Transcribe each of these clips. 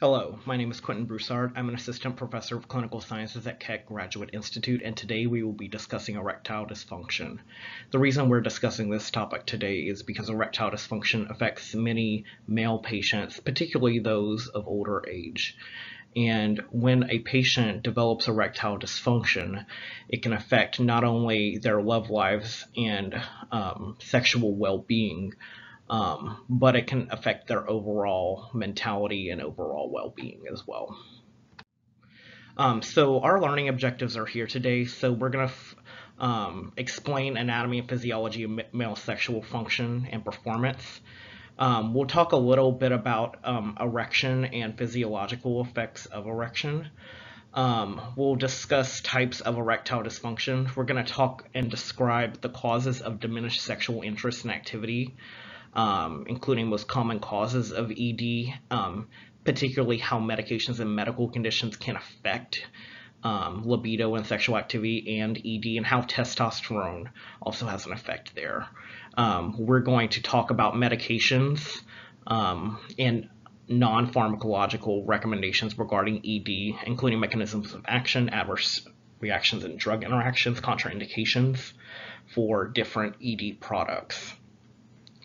Hello, my name is Quintin Broussard. I'm an assistant professor of clinical sciences at Keck Graduate Institute, and today we will be discussing erectile dysfunction. The reason we're discussing this topic today is because erectile dysfunction affects many male patients, particularly those of older age. And when a patient develops erectile dysfunction, it can affect not only their love lives and um, sexual well being, um, but it can affect their overall mentality and overall well-being as well. Um, so our learning objectives are here today. So we're going to um, explain anatomy and physiology of male sexual function and performance. Um, we'll talk a little bit about um, erection and physiological effects of erection. Um, we'll discuss types of erectile dysfunction. We're going to talk and describe the causes of diminished sexual interest and activity um, including most common causes of ED, um, particularly how medications and medical conditions can affect um, libido and sexual activity and ED, and how testosterone also has an effect there. Um, we're going to talk about medications um, and non-pharmacological recommendations regarding ED, including mechanisms of action, adverse reactions and drug interactions, contraindications for different ED products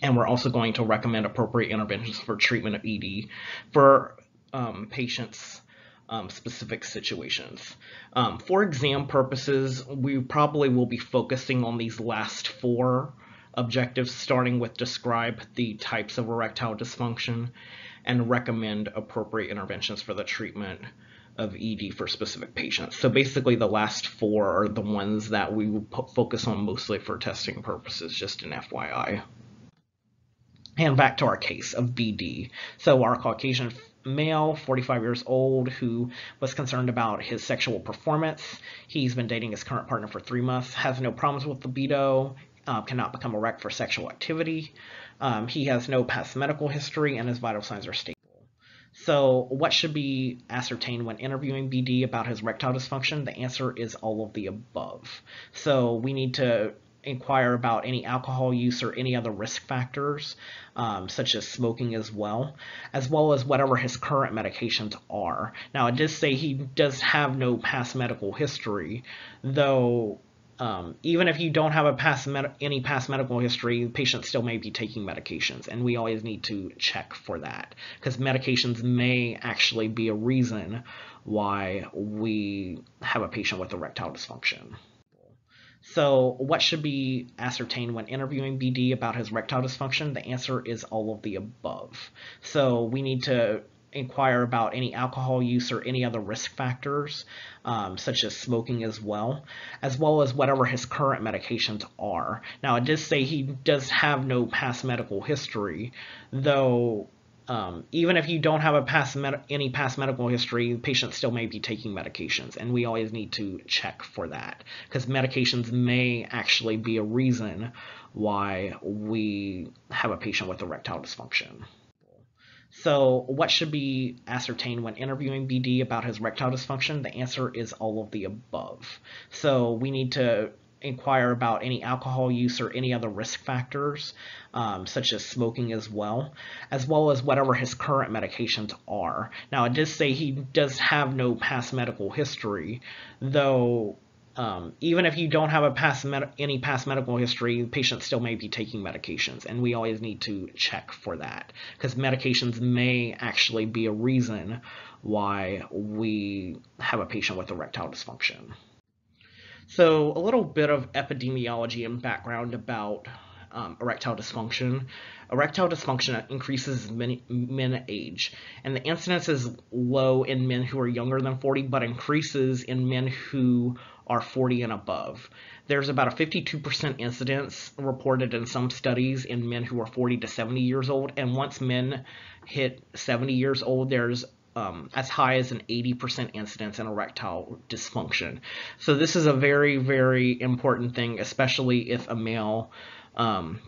and we're also going to recommend appropriate interventions for treatment of ED for um, patients um, specific situations. Um, for exam purposes, we probably will be focusing on these last four objectives, starting with describe the types of erectile dysfunction and recommend appropriate interventions for the treatment of ED for specific patients. So basically the last four are the ones that we will focus on mostly for testing purposes, just an FYI. And back to our case of BD. So our Caucasian male, 45 years old, who was concerned about his sexual performance. He's been dating his current partner for three months, has no problems with libido, uh, cannot become erect for sexual activity. Um, he has no past medical history, and his vital signs are stable. So, what should be ascertained when interviewing BD about his erectile dysfunction? The answer is all of the above. So, we need to inquire about any alcohol use or any other risk factors, um, such as smoking as well, as well as whatever his current medications are. Now, it does say he does have no past medical history, though um, even if you don't have a past any past medical history, the patient still may be taking medications, and we always need to check for that because medications may actually be a reason why we have a patient with erectile dysfunction. So, what should be ascertained when interviewing BD about his erectile dysfunction? The answer is all of the above. So, we need to inquire about any alcohol use or any other risk factors, um, such as smoking as well, as well as whatever his current medications are. Now, it does say he does have no past medical history, though um, even if you don't have a past any past medical history, the patient still may be taking medications, and we always need to check for that because medications may actually be a reason why we have a patient with erectile dysfunction. So, what should be ascertained when interviewing BD about his erectile dysfunction? The answer is all of the above. So, we need to inquire about any alcohol use or any other risk factors, um, such as smoking as well, as well as whatever his current medications are. Now, it does say he does have no past medical history, though um, even if you don't have a past any past medical history, the patient still may be taking medications, and we always need to check for that because medications may actually be a reason why we have a patient with erectile dysfunction. So a little bit of epidemiology and background about um, erectile dysfunction. Erectile dysfunction increases as men, men age, and the incidence is low in men who are younger than 40, but increases in men who are 40 and above. There's about a 52% incidence reported in some studies in men who are 40 to 70 years old, and once men hit 70 years old, there's um, as high as an 80% incidence in erectile dysfunction. So this is a very, very important thing, especially if a male um,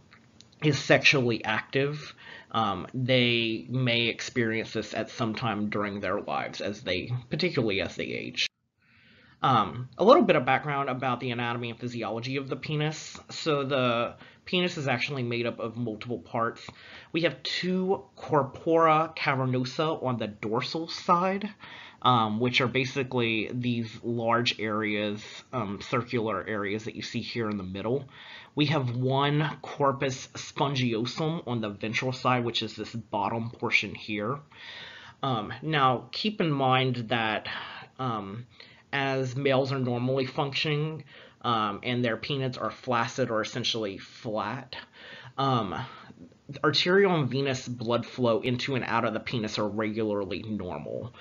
is sexually active. Um, they may experience this at some time during their lives, as they, particularly as they age. Um, a little bit of background about the anatomy and physiology of the penis. So the penis is actually made up of multiple parts. We have two corpora cavernosa on the dorsal side, um, which are basically these large areas, um, circular areas that you see here in the middle. We have one corpus spongiosum on the ventral side, which is this bottom portion here. Um, now, keep in mind that um, as males are normally functioning um, and their penises are flaccid or essentially flat, um, arterial and venous blood flow into and out of the penis are regularly normal.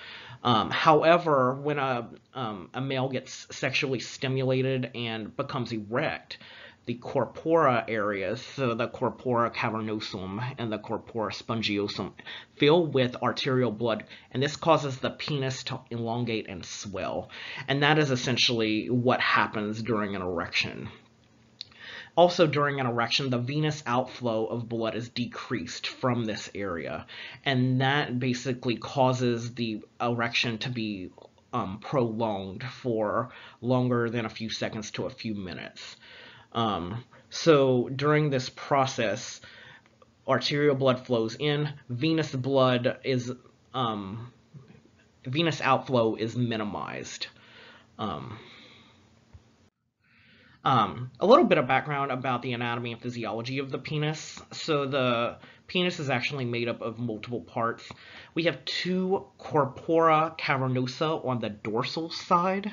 Um, however, when a, um, a male gets sexually stimulated and becomes erect, the corpora areas, so the corpora cavernosum and the corpora spongiosum, fill with arterial blood, and this causes the penis to elongate and swell. And that is essentially what happens during an erection. Also, during an erection, the venous outflow of blood is decreased from this area, and that basically causes the erection to be um, prolonged for longer than a few seconds to a few minutes. Um, so during this process, arterial blood flows in, venous blood is, um, venous outflow is minimized. Um, um, a little bit of background about the anatomy and physiology of the penis. So the penis is actually made up of multiple parts. We have two corpora cavernosa on the dorsal side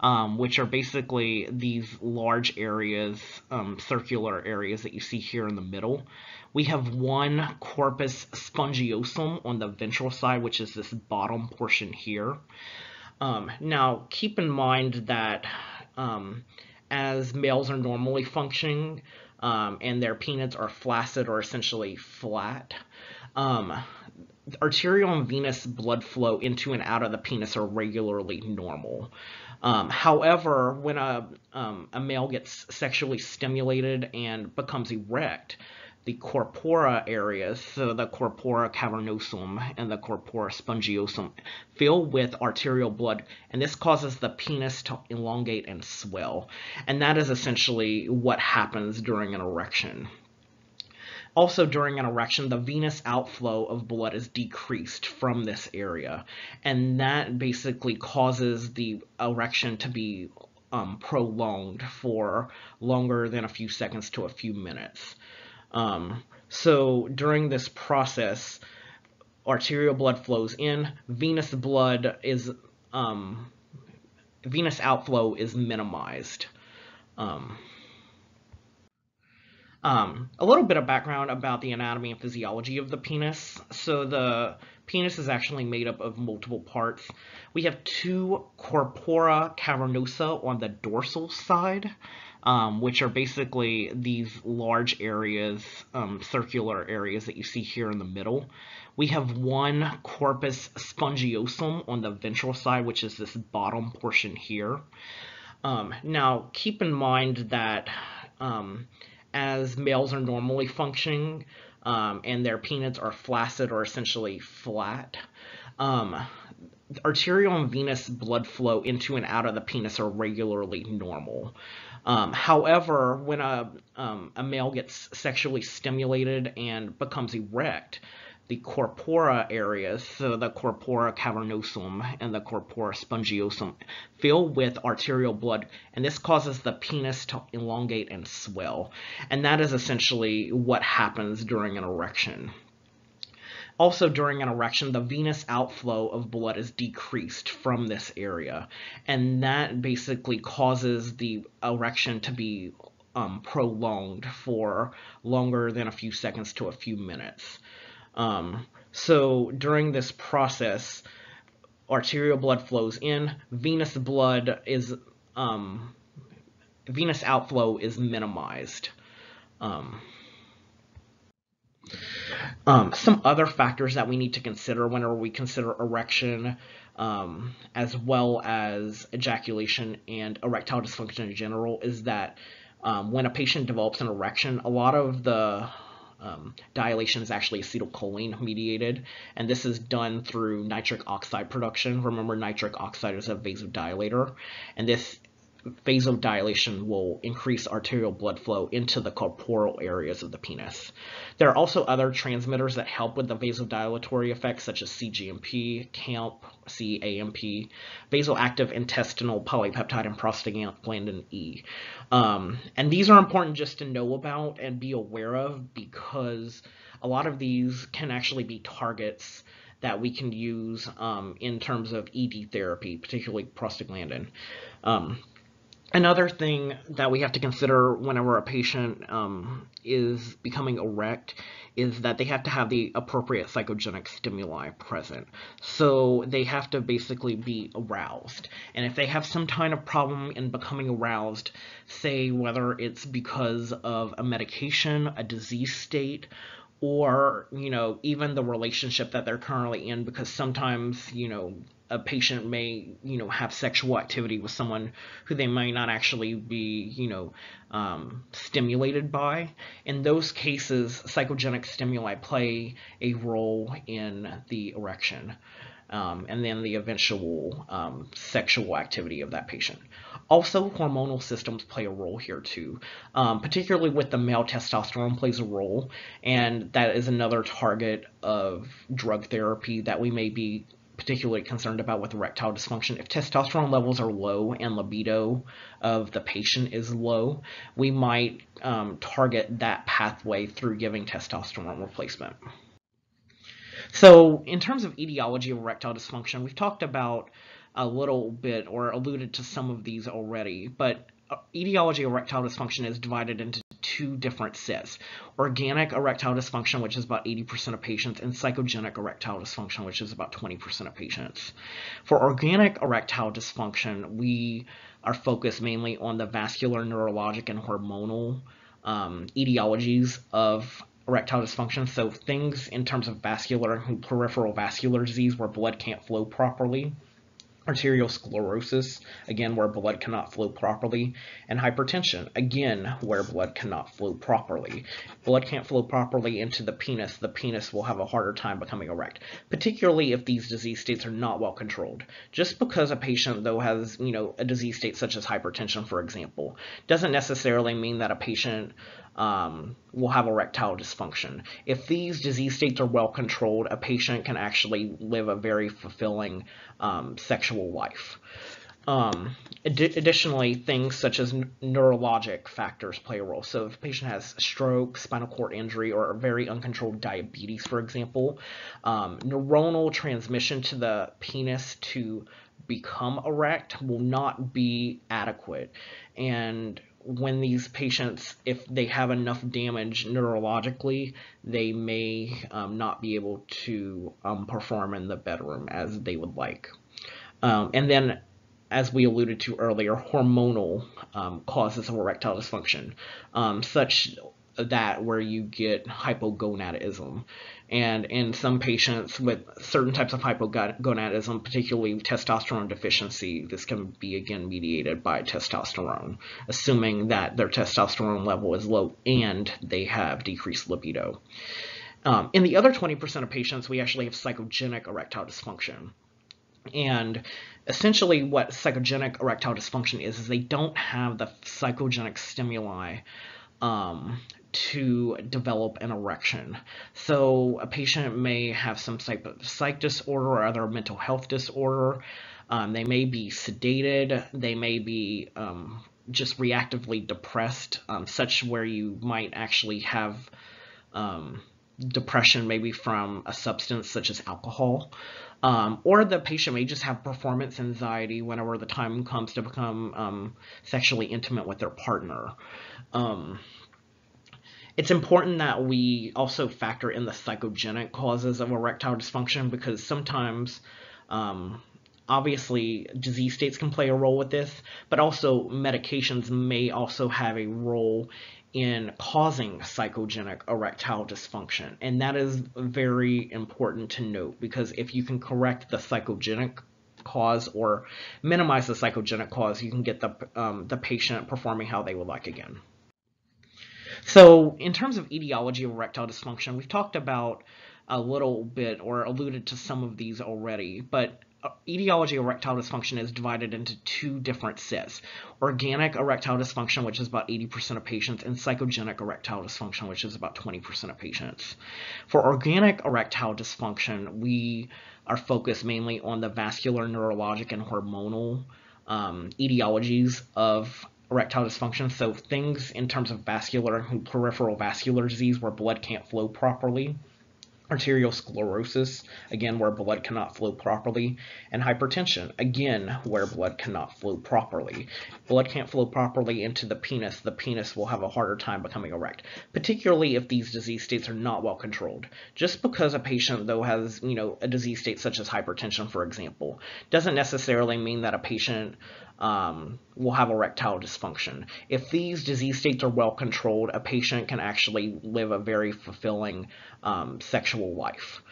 um, which are basically these large areas, um, circular areas that you see here in the middle. We have one corpus spongiosum on the ventral side, which is this bottom portion here. Um, now, keep in mind that um, as males are normally functioning um, and their penises are flaccid or essentially flat, um, arterial and venous blood flow into and out of the penis are regularly normal. Um, however, when a, um, a male gets sexually stimulated and becomes erect, the corpora areas, so the corpora cavernosum and the corpora spongiosum, fill with arterial blood, and this causes the penis to elongate and swell. And that is essentially what happens during an erection. Also, during an erection, the venous outflow of blood is decreased from this area, and that basically causes the erection to be um, prolonged for longer than a few seconds to a few minutes. Um, so during this process, arterial blood flows in, venous blood is um, venous outflow is minimized. Um, um, a little bit of background about the anatomy and physiology of the penis. So the penis is actually made up of multiple parts. We have two corpora cavernosa on the dorsal side, um, which are basically these large areas, um, circular areas that you see here in the middle. We have one corpus spongiosum on the ventral side, which is this bottom portion here. Um, now, keep in mind that um, as males are normally functioning um, and their penises are flaccid or essentially flat. Um, arterial and venous blood flow into and out of the penis are regularly normal. Um, however, when a, um, a male gets sexually stimulated and becomes erect, the corpora areas, so the corpora cavernosum and the corpora spongiosum, fill with arterial blood, and this causes the penis to elongate and swell. And that is essentially what happens during an erection. Also, during an erection, the venous outflow of blood is decreased from this area, and that basically causes the erection to be um, prolonged for longer than a few seconds to a few minutes. Um, so during this process, arterial blood flows in, venous blood is, um, venous outflow is minimized. Um, um, some other factors that we need to consider whenever we consider erection, um, as well as ejaculation and erectile dysfunction in general, is that um, when a patient develops an erection, a lot of the um, dilation is actually acetylcholine mediated, and this is done through nitric oxide production. Remember, nitric oxide is a vasodilator, and this vasodilation will increase arterial blood flow into the corporal areas of the penis. There are also other transmitters that help with the vasodilatory effects, such as CGMP, CAMP, CAMP, vasoactive intestinal polypeptide, and prostaglandin E. Um, and these are important just to know about and be aware of because a lot of these can actually be targets that we can use um, in terms of ED therapy, particularly prostaglandin. Um, Another thing that we have to consider whenever a patient um, is becoming erect is that they have to have the appropriate psychogenic stimuli present. So they have to basically be aroused. And if they have some kind of problem in becoming aroused, say whether it's because of a medication, a disease state, or you know even the relationship that they're currently in because sometimes you know a patient may you know have sexual activity with someone who they might not actually be you know um, stimulated by in those cases psychogenic stimuli play a role in the erection um, and then the eventual um, sexual activity of that patient. Also, hormonal systems play a role here too, um, particularly with the male testosterone plays a role, and that is another target of drug therapy that we may be particularly concerned about with erectile dysfunction. If testosterone levels are low and libido of the patient is low, we might um, target that pathway through giving testosterone replacement. So in terms of etiology of erectile dysfunction, we've talked about a little bit or alluded to some of these already, but uh, etiology of erectile dysfunction is divided into two different sets. Organic erectile dysfunction, which is about 80% of patients, and psychogenic erectile dysfunction, which is about 20% of patients. For organic erectile dysfunction, we are focused mainly on the vascular, neurologic, and hormonal um, etiologies of erectile dysfunction. So things in terms of vascular peripheral vascular disease where blood can't flow properly arteriosclerosis, again, where blood cannot flow properly, and hypertension, again, where blood cannot flow properly. Blood can't flow properly into the penis, the penis will have a harder time becoming erect, particularly if these disease states are not well controlled. Just because a patient, though, has, you know, a disease state such as hypertension, for example, doesn't necessarily mean that a patient um, will have erectile dysfunction. If these disease states are well controlled, a patient can actually live a very fulfilling um, sexual life. Um, ad additionally, things such as neurologic factors play a role. So if a patient has stroke, spinal cord injury, or very uncontrolled diabetes, for example, um, neuronal transmission to the penis to become erect will not be adequate. And when these patients, if they have enough damage neurologically, they may um, not be able to um, perform in the bedroom as they would like. Um, and then, as we alluded to earlier, hormonal um, causes of erectile dysfunction, um, such that where you get hypogonadism. And in some patients with certain types of hypogonadism, particularly testosterone deficiency, this can be again mediated by testosterone, assuming that their testosterone level is low and they have decreased libido. Um, in the other 20% of patients, we actually have psychogenic erectile dysfunction. And essentially what psychogenic erectile dysfunction is, is they don't have the psychogenic stimuli um, to develop an erection. So a patient may have some type of psych disorder or other mental health disorder. Um, they may be sedated. They may be um, just reactively depressed, um, such where you might actually have um, depression maybe from a substance such as alcohol. Um, or the patient may just have performance anxiety whenever the time comes to become um, sexually intimate with their partner. Um, it's important that we also factor in the psychogenic causes of erectile dysfunction because sometimes, um, obviously, disease states can play a role with this, but also medications may also have a role in causing psychogenic erectile dysfunction. And that is very important to note because if you can correct the psychogenic cause or minimize the psychogenic cause, you can get the, um, the patient performing how they would like again. So in terms of etiology of erectile dysfunction, we've talked about a little bit or alluded to some of these already, but uh, etiology of erectile dysfunction is divided into two different sets. Organic erectile dysfunction, which is about 80% of patients, and psychogenic erectile dysfunction, which is about 20% of patients. For organic erectile dysfunction, we are focused mainly on the vascular, neurologic, and hormonal um, etiologies of erectile dysfunction. So things in terms of vascular and peripheral vascular disease where blood can't flow properly, arterial sclerosis, again, where blood cannot flow properly, and hypertension, again, where blood cannot flow properly. Blood can't flow properly into the penis, the penis will have a harder time becoming erect, particularly if these disease states are not well controlled. Just because a patient, though, has, you know, a disease state such as hypertension, for example, doesn't necessarily mean that a patient um, will have erectile dysfunction. If these disease states are well controlled, a patient can actually live a very fulfilling um, sexual life.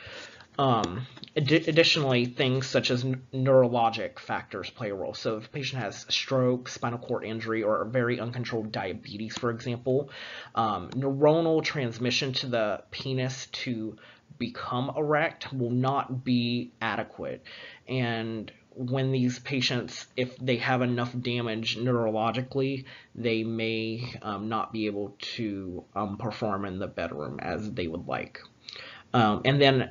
Um, ad additionally, things such as neurologic factors play a role. So if a patient has stroke, spinal cord injury, or very uncontrolled diabetes, for example, um, neuronal transmission to the penis to become erect will not be adequate. And when these patients, if they have enough damage neurologically, they may um, not be able to um, perform in the bedroom as they would like. Um, and then,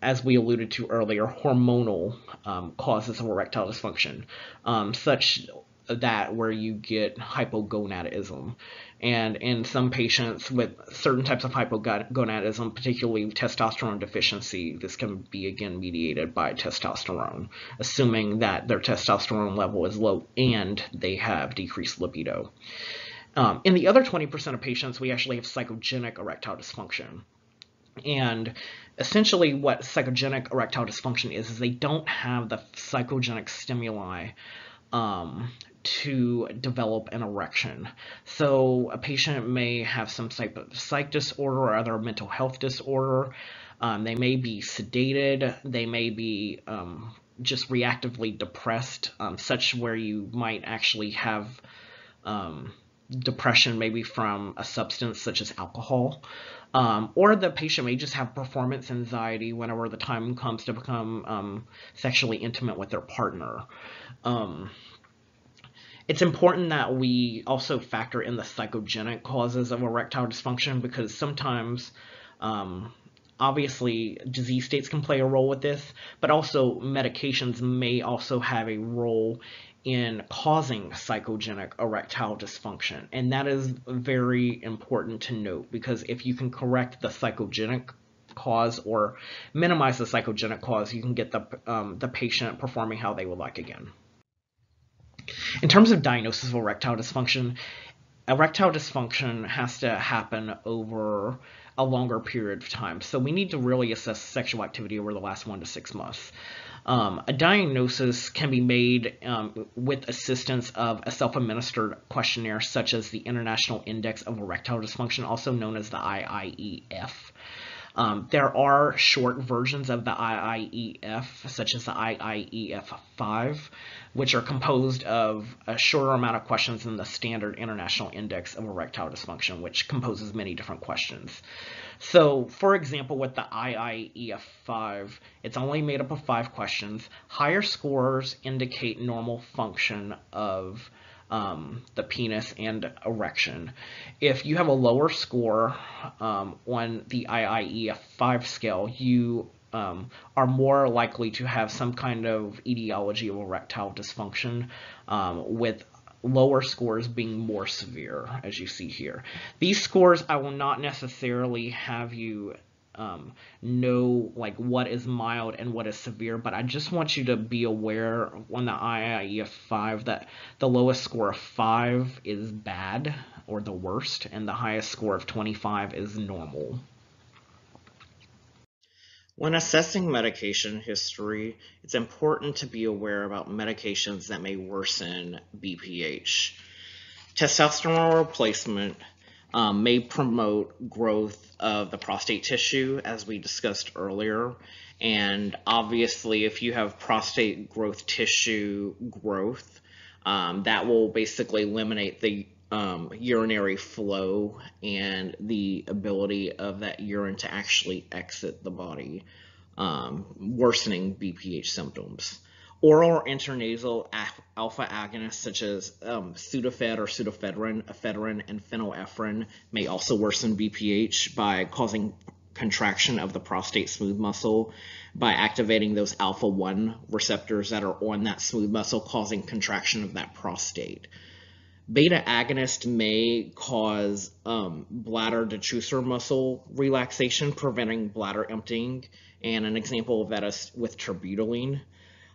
as we alluded to earlier, hormonal um, causes of erectile dysfunction, um, such that where you get hypogonadism. And in some patients with certain types of hypogonadism, particularly testosterone deficiency, this can be again mediated by testosterone, assuming that their testosterone level is low and they have decreased libido. Um, in the other 20% of patients, we actually have psychogenic erectile dysfunction. And essentially what psychogenic erectile dysfunction is, is they don't have the psychogenic stimuli um, to develop an erection. So a patient may have some type of psych disorder or other mental health disorder. Um, they may be sedated. They may be um, just reactively depressed, um, such where you might actually have um, depression maybe from a substance such as alcohol. Um, or the patient may just have performance anxiety whenever the time comes to become um, sexually intimate with their partner. Um, it's important that we also factor in the psychogenic causes of erectile dysfunction because sometimes um, obviously disease states can play a role with this, but also medications may also have a role in causing psychogenic erectile dysfunction. And that is very important to note because if you can correct the psychogenic cause or minimize the psychogenic cause, you can get the, um, the patient performing how they would like again. In terms of diagnosis of erectile dysfunction, erectile dysfunction has to happen over a longer period of time. So we need to really assess sexual activity over the last one to six months. Um, a diagnosis can be made um, with assistance of a self-administered questionnaire such as the International Index of Erectile Dysfunction, also known as the IIEF. Um, there are short versions of the IIEF, such as the IIEF-5, which are composed of a shorter amount of questions than the standard International Index of Erectile Dysfunction, which composes many different questions. So, for example, with the IIEF-5, it's only made up of five questions. Higher scores indicate normal function of um, the penis and erection. If you have a lower score um, on the IIEF5 scale, you um, are more likely to have some kind of etiology of erectile dysfunction um, with lower scores being more severe, as you see here. These scores I will not necessarily have you um, know like what is mild and what is severe, but I just want you to be aware on the IIEF 5 that the lowest score of 5 is bad or the worst, and the highest score of 25 is normal. When assessing medication history, it's important to be aware about medications that may worsen BPH. Testosterone replacement um, may promote growth of the prostate tissue, as we discussed earlier. And obviously, if you have prostate growth tissue growth, um, that will basically eliminate the um, urinary flow and the ability of that urine to actually exit the body, um, worsening BPH symptoms. Oral or intranasal alpha agonists such as um, Sudafed or pseudoephedrine, ephedrine, and phenylephrine may also worsen BPH by causing contraction of the prostate smooth muscle by activating those alpha 1 receptors that are on that smooth muscle, causing contraction of that prostate. Beta agonist may cause um, bladder detrusor muscle relaxation, preventing bladder emptying. And an example of that is with terbutaline.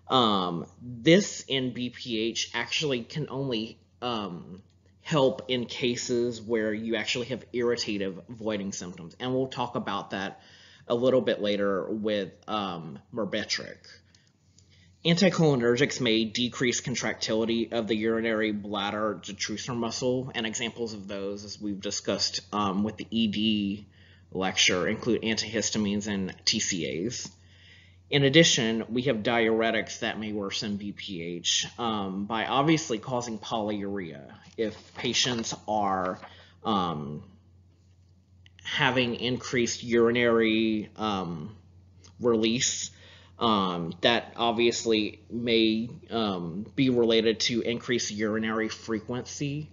Um, this in BPH actually can only um, help in cases where you actually have irritative voiding symptoms. And we'll talk about that a little bit later with um, Myrbetriq. Anticholinergics may decrease contractility of the urinary bladder detrusor muscle, and examples of those, as we've discussed um, with the ED lecture, include antihistamines and TCAs. In addition, we have diuretics that may worsen BPH um, by obviously causing polyuria. If patients are um, having increased urinary um, release, um, that obviously may um, be related to increased urinary frequency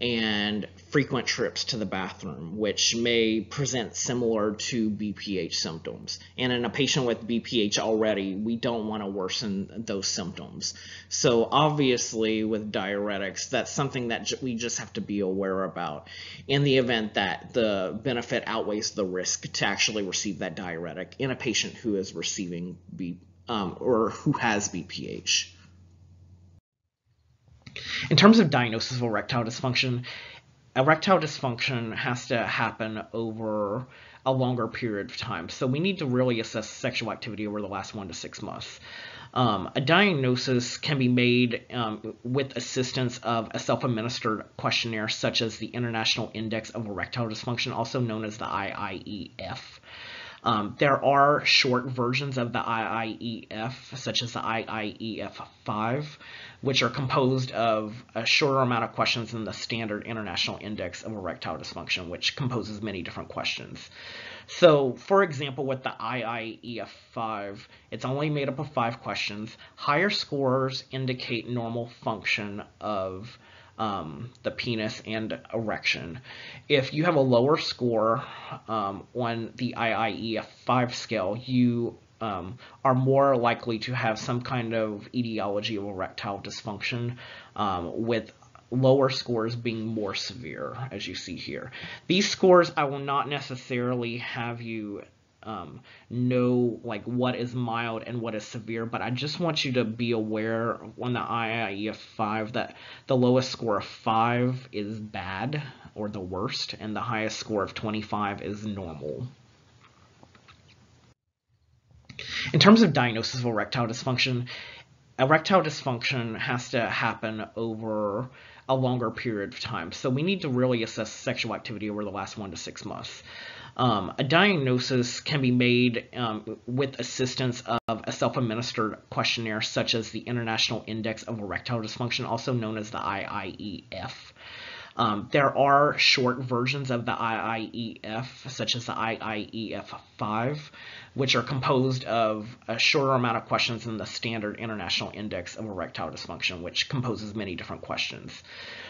and frequent trips to the bathroom, which may present similar to BPH symptoms. And in a patient with BPH already, we don't want to worsen those symptoms. So obviously with diuretics, that's something that we just have to be aware about in the event that the benefit outweighs the risk to actually receive that diuretic in a patient who is receiving B, um, or who has BPH. In terms of diagnosis of erectile dysfunction, erectile dysfunction has to happen over a longer period of time. So we need to really assess sexual activity over the last one to six months. Um, a diagnosis can be made um, with assistance of a self-administered questionnaire such as the International Index of Erectile Dysfunction, also known as the IIEF. Um, there are short versions of the IIEF, such as the IIEF-5, which are composed of a shorter amount of questions than the standard International Index of Erectile Dysfunction, which composes many different questions. So, for example, with the IIEF-5, it's only made up of five questions. Higher scores indicate normal function of um, the penis and erection. If you have a lower score um, on the IIEF5 scale, you um, are more likely to have some kind of etiology of erectile dysfunction um, with lower scores being more severe, as you see here. These scores I will not necessarily have you um, know like what is mild and what is severe, but I just want you to be aware on the IIEF 5 that the lowest score of 5 is bad or the worst, and the highest score of 25 is normal. In terms of diagnosis of erectile dysfunction, erectile dysfunction has to happen over a longer period of time. So we need to really assess sexual activity over the last one to six months. Um, a diagnosis can be made um, with assistance of a self-administered questionnaire such as the International Index of Erectile Dysfunction, also known as the IIEF. Um, there are short versions of the IIEF, such as the IIEF-5, which are composed of a shorter amount of questions than the standard International Index of Erectile Dysfunction, which composes many different questions.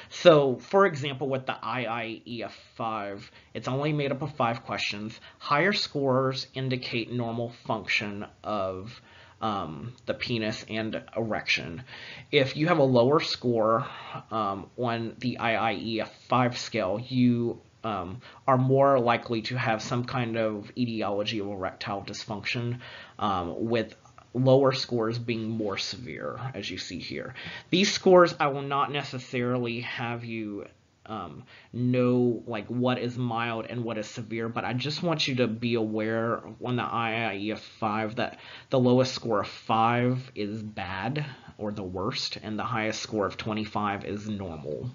So, for example, with the IIEF5, it's only made up of five questions. Higher scores indicate normal function of um, the penis and erection. If you have a lower score um, on the IIEF5 scale, you um, are more likely to have some kind of etiology of erectile dysfunction um, with lower scores being more severe, as you see here. These scores I will not necessarily have you um, know like what is mild and what is severe, but I just want you to be aware on the IIEF 5 that the lowest score of 5 is bad or the worst, and the highest score of 25 is normal.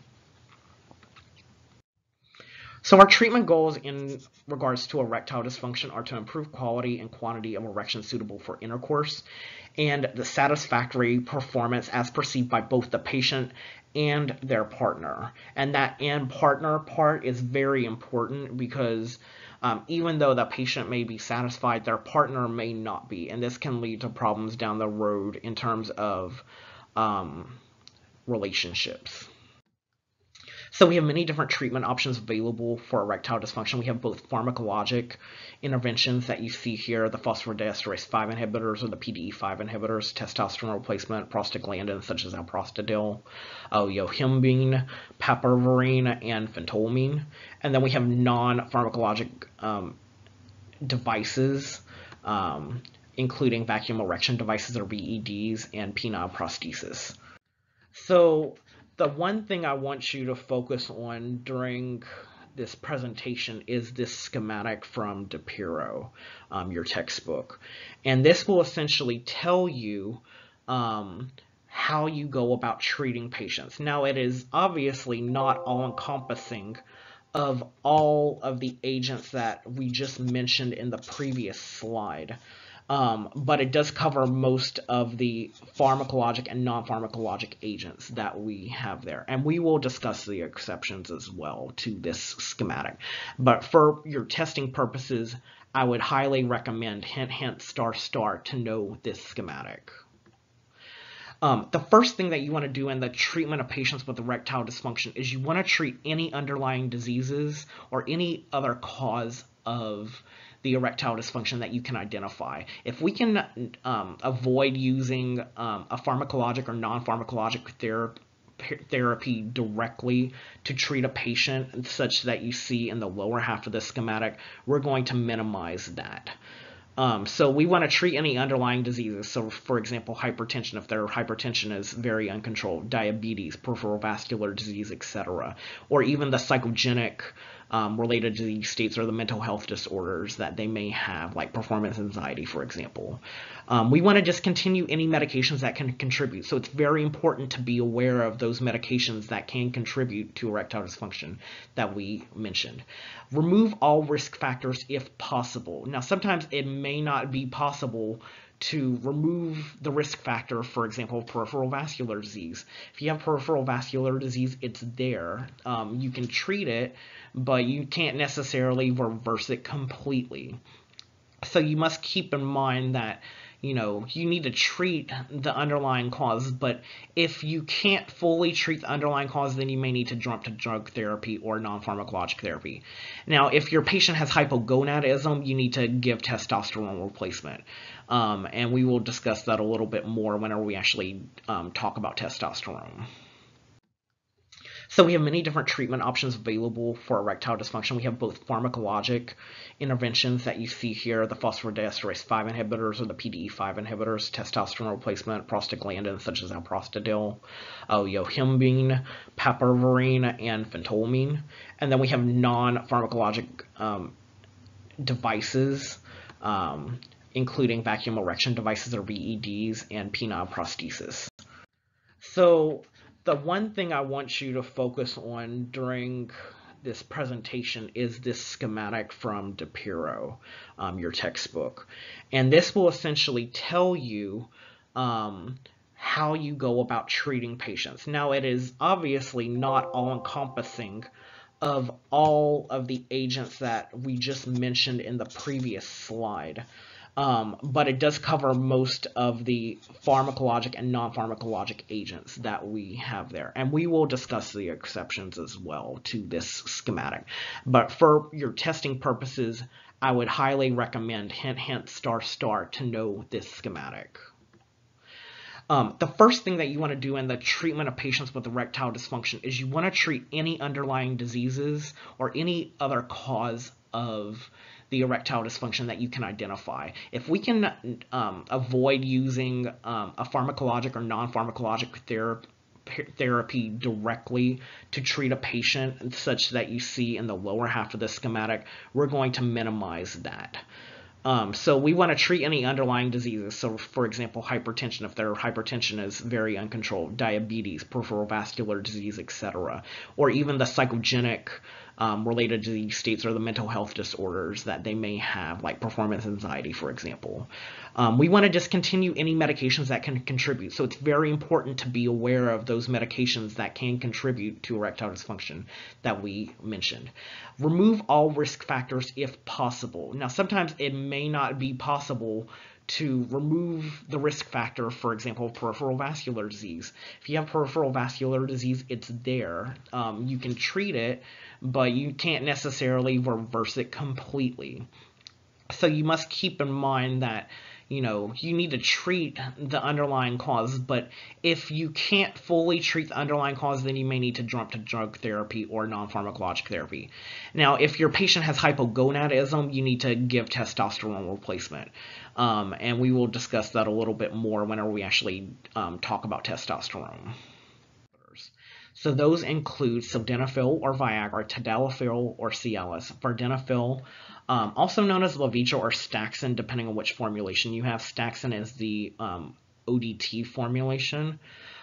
So our treatment goals in regards to erectile dysfunction are to improve quality and quantity of erection suitable for intercourse and the satisfactory performance as perceived by both the patient and their partner. And that and partner part is very important because um, even though the patient may be satisfied, their partner may not be. And this can lead to problems down the road in terms of um, relationships. So we have many different treatment options available for erectile dysfunction. We have both pharmacologic interventions that you see here, the phosphodiesterase 5 inhibitors or the PDE5 inhibitors, testosterone replacement, prostaglandins such as alprostadil, uh, yohimbine, papaverine, and phentolamine. And then we have non-pharmacologic um, devices, um, including vacuum erection devices or VEDs and penile prosthesis. So the one thing I want you to focus on during this presentation is this schematic from DiPiro, um, your textbook. And this will essentially tell you um, how you go about treating patients. Now, it is obviously not all-encompassing of all of the agents that we just mentioned in the previous slide. Um, but it does cover most of the pharmacologic and non-pharmacologic agents that we have there. And we will discuss the exceptions as well to this schematic. But for your testing purposes, I would highly recommend hint, hint, star, star to know this schematic. Um, the first thing that you want to do in the treatment of patients with erectile dysfunction is you want to treat any underlying diseases or any other cause of the erectile dysfunction that you can identify. If we can um, avoid using um, a pharmacologic or non-pharmacologic therapy therapy directly to treat a patient such that you see in the lower half of the schematic, we're going to minimize that. Um, so we want to treat any underlying diseases. So for example, hypertension, if their hypertension is very uncontrolled, diabetes, peripheral vascular disease, etc. Or even the psychogenic um, related to these states or the mental health disorders that they may have, like performance anxiety, for example. Um, we want to discontinue any medications that can contribute. So it's very important to be aware of those medications that can contribute to erectile dysfunction that we mentioned. Remove all risk factors if possible. Now, sometimes it may not be possible to remove the risk factor, for example, peripheral vascular disease. If you have peripheral vascular disease, it's there. Um, you can treat it, but you can't necessarily reverse it completely. So you must keep in mind that you know, you need to treat the underlying cause, but if you can't fully treat the underlying cause, then you may need to jump to drug therapy or non-pharmacologic therapy. Now, if your patient has hypogonadism, you need to give testosterone replacement. Um, and we will discuss that a little bit more whenever we actually um, talk about testosterone. So we have many different treatment options available for erectile dysfunction. We have both pharmacologic interventions that you see here, the phosphodiesterase 5 inhibitors or the PDE5 inhibitors, testosterone replacement, prostaglandins such as alprostadil, uh, yohimbine, papaverine, and phentolamine. And then we have non-pharmacologic um, devices, um, including vacuum erection devices or VEDs and penile prosthesis. So the one thing I want you to focus on during this presentation is this schematic from DiPiro, um, your textbook. And this will essentially tell you um, how you go about treating patients. Now, it is obviously not all-encompassing of all of the agents that we just mentioned in the previous slide. Um, but it does cover most of the pharmacologic and non-pharmacologic agents that we have there. And we will discuss the exceptions as well to this schematic. But for your testing purposes, I would highly recommend hint, hint, star, star to know this schematic. Um, the first thing that you want to do in the treatment of patients with erectile dysfunction is you want to treat any underlying diseases or any other cause of the erectile dysfunction that you can identify. If we can um, avoid using um, a pharmacologic or non-pharmacologic therapy therapy directly to treat a patient such that you see in the lower half of the schematic, we're going to minimize that. Um, so we want to treat any underlying diseases. So for example, hypertension, if their hypertension is very uncontrolled, diabetes, peripheral vascular disease, etc. Or even the psychogenic um, related to these states are the mental health disorders that they may have, like performance anxiety, for example. Um, we want to discontinue any medications that can contribute. So it's very important to be aware of those medications that can contribute to erectile dysfunction that we mentioned. Remove all risk factors if possible. Now, sometimes it may not be possible to remove the risk factor, for example, peripheral vascular disease. If you have peripheral vascular disease, it's there. Um, you can treat it, but you can't necessarily reverse it completely. So you must keep in mind that you know, you need to treat the underlying cause, but if you can't fully treat the underlying cause, then you may need to jump to drug therapy or non-pharmacologic therapy. Now, if your patient has hypogonadism, you need to give testosterone replacement. Um, and we will discuss that a little bit more whenever we actually um, talk about testosterone. So those include sildenafil or Viagra, tadalafil or Cialis, vardenafil, um, also known as Levitra or Staxyn, depending on which formulation you have. Staxyn is the um, ODT formulation,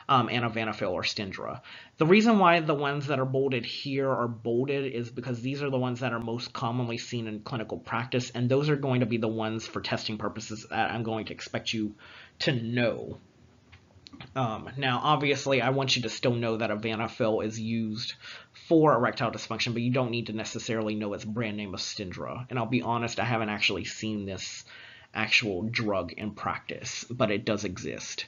um, and Avanafil or Stendra. The reason why the ones that are bolded here are bolded is because these are the ones that are most commonly seen in clinical practice, and those are going to be the ones for testing purposes that I'm going to expect you to know um, now, obviously, I want you to still know that Avanafil is used for erectile dysfunction, but you don't need to necessarily know its brand name of Stendra. And I'll be honest, I haven't actually seen this actual drug in practice, but it does exist.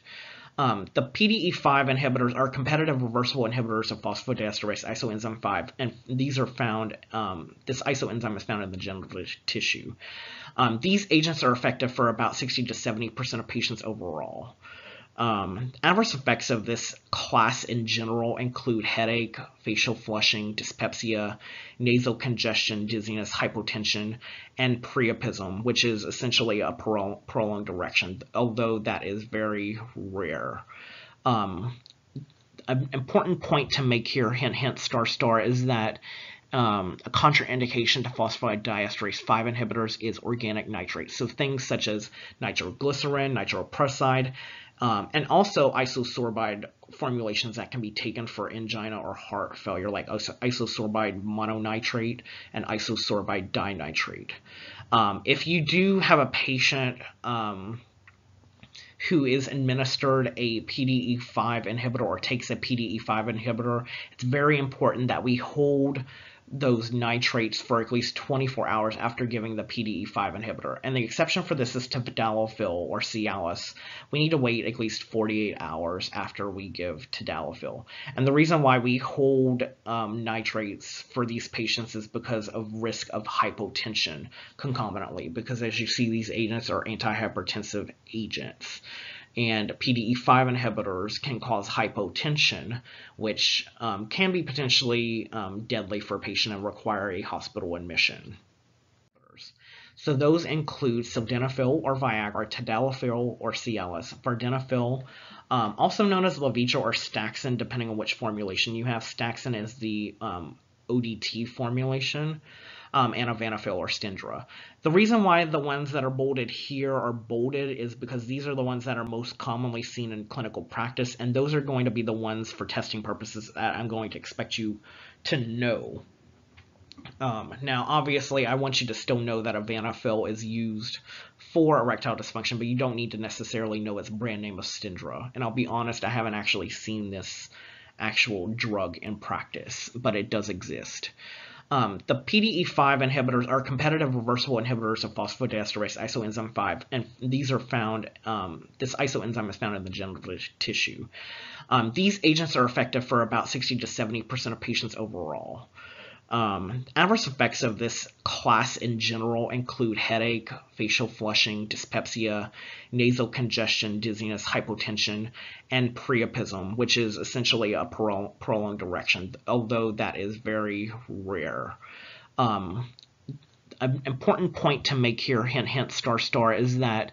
Um, the PDE5 inhibitors are competitive reversible inhibitors of phosphodiesterase isoenzyme 5, and these are found, um, this isoenzyme is found in the genital tissue. Um, these agents are effective for about 60 to 70% of patients overall. Um, adverse effects of this class in general include headache, facial flushing, dyspepsia, nasal congestion, dizziness, hypotension, and priapism, which is essentially a prolonged erection, although that is very rare. Um, an important point to make here, hint, hint, star, star, is that um, a contraindication to phosphodiesterase 5 inhibitors is organic nitrates. So things such as nitroglycerin, nitroprusside, um, and also isosorbide formulations that can be taken for angina or heart failure, like isosorbide mononitrate and isosorbide dinitrate. Um, if you do have a patient um, who is administered a PDE5 inhibitor or takes a PDE5 inhibitor, it's very important that we hold those nitrates for at least 24 hours after giving the PDE5 inhibitor. And the exception for this is tadalafil or Cialis. We need to wait at least 48 hours after we give tadalafil. And the reason why we hold um, nitrates for these patients is because of risk of hypotension concomitantly, because as you see, these agents are antihypertensive agents and PDE5 inhibitors can cause hypotension, which um, can be potentially um, deadly for a patient and require a hospital admission. So those include sildenafil or Viagra, tadalafil or Cialis, vardenafil, um, also known as Levitra or Staxyn, depending on which formulation you have. Staxyn is the um, ODT formulation um, and Avanafil or Stendra. The reason why the ones that are bolded here are bolded is because these are the ones that are most commonly seen in clinical practice, and those are going to be the ones for testing purposes that I'm going to expect you to know. Um, now, obviously, I want you to still know that Avanafil is used for erectile dysfunction, but you don't need to necessarily know its brand name of Stendra. And I'll be honest, I haven't actually seen this actual drug in practice, but it does exist. Um, the PDE5 inhibitors are competitive reversible inhibitors of phosphodiesterase isoenzyme 5, and these are found, um, this isoenzyme is found in the genital tissue. Um, these agents are effective for about 60 to 70% of patients overall. Um, adverse effects of this class in general include headache, facial flushing, dyspepsia, nasal congestion, dizziness, hypotension, and priapism, which is essentially a prolonged erection, although that is very rare. Um, an important point to make here, hint, hint, star, star, is that